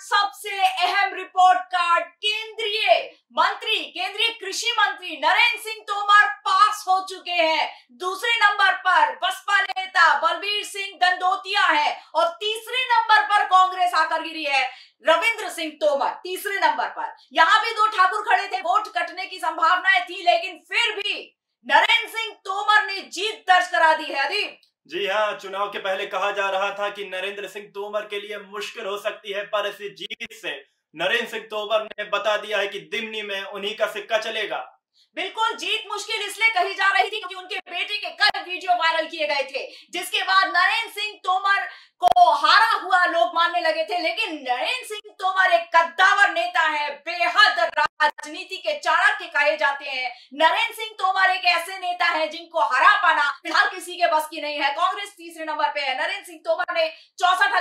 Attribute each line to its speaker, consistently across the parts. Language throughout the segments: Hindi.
Speaker 1: सबसे अहम रिपोर्ट कार्ड केंद्रीय मंत्री, केंद्रीय कृषि मंत्री नरेंद्र सिंह तोमर पास हो चुके हैं। दूसरे नंबर पर बसपा नेता बलबीर सिंह दंदोतिया है और तीसरे नंबर पर कांग्रेस आकर गिरी है रविंद्र सिंह तोमर, तीसरे नंबर पर। यहाँ भी दो ठाकुर खड़े थे, वोट कटने की संभावनाएँ थी, लेकिन फिर भी नरेंद्र सिंह तोमर ने जीत दर्ज करा दी है अदीप
Speaker 2: जी हाँ चुनाव के पहले कहा जा रहा था कि नरेंद्र सिंह तोमर के लिए मुश्किल हो सकती है, पर इस जीत से नरेंद्र सिंह तोमर ने बता दिया है कि दिमनी में उन्हीं का सिक्का चलेगा।
Speaker 1: बिल्कुल, जीत मुश्किल इसलिए कही जा रही थी क्योंकि उनके बेटे के कल वीडियो वायरल किए गए थे, जिसके बाद नरेंद्र सिंह तोमर को हारा हुआ लोग मानने लगे थे, लेकिन नरेंद्र सिंह तोमर एक कद्दावर नेता है, बेहद राजनीति के चाणक्य कहे जाते हैं। नरेंद्र सिंह तोमर एक ऐसे नेता है जिनको हरा पाना फ़िलहाल किसी के बस की नहीं है। कांग्रेस तीसरे नंबर पे है। नरेंद्र सिंह तोमर ने चौसठ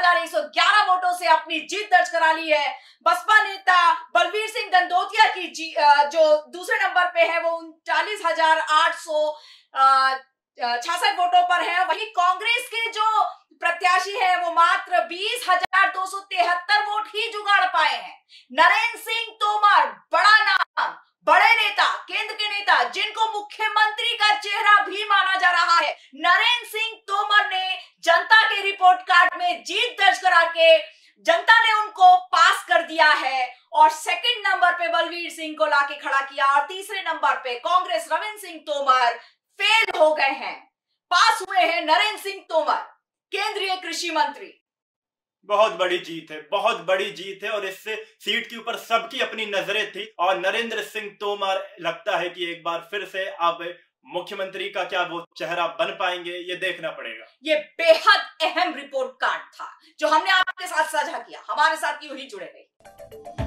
Speaker 1: वोटों से अपनी जीत दर्ज करा ली है। बसपा नेता बलवीर सिंह दंदोतिया की जी, जो दूसरे नंबर पे है वो उनचालीस हज़ार आठ सौ छियासठ वोटों पर है। वही कांग्रेस के जो प्रत्याशी है वो मात्र बीस वोट ही जुगाड़ पाए हैं। नरेंद्र सिंह तोमर, बड़ा नाम, बड़े नेता, केंद्र के नेता, जिनको मुख्यमंत्री का चेहरा भी माना जा रहा है। नरेंद्र सिंह तोमर ने जनता के रिपोर्ट कार्ड में जीत दर्ज करा के जनता ने उनको पास कर दिया है और सेकंड नंबर पे बलवीर सिंह को लाके खड़ा किया और तीसरे नंबर पे कांग्रेस रविंद्र सिंह तोमर फेल हो गए हैं। पास हुए हैं नरेंद्र सिंह तोमर, केंद्रीय कृषि मंत्री।
Speaker 2: बहुत बड़ी जीत है, बहुत बड़ी जीत है और इससे सीट के ऊपर सबकी अपनी नज़रें थी और नरेंद्र सिंह तोमर लगता है कि एक बार फिर से अब मुख्यमंत्री का क्या वो चेहरा बन पाएँगे, ये देखना पड़ेगा।
Speaker 1: ये बेहद अहम रिपोर्ट कार्ड था, जो हमने आपके साथ साझा किया, हमारे साथ यू ही जुड़े रहे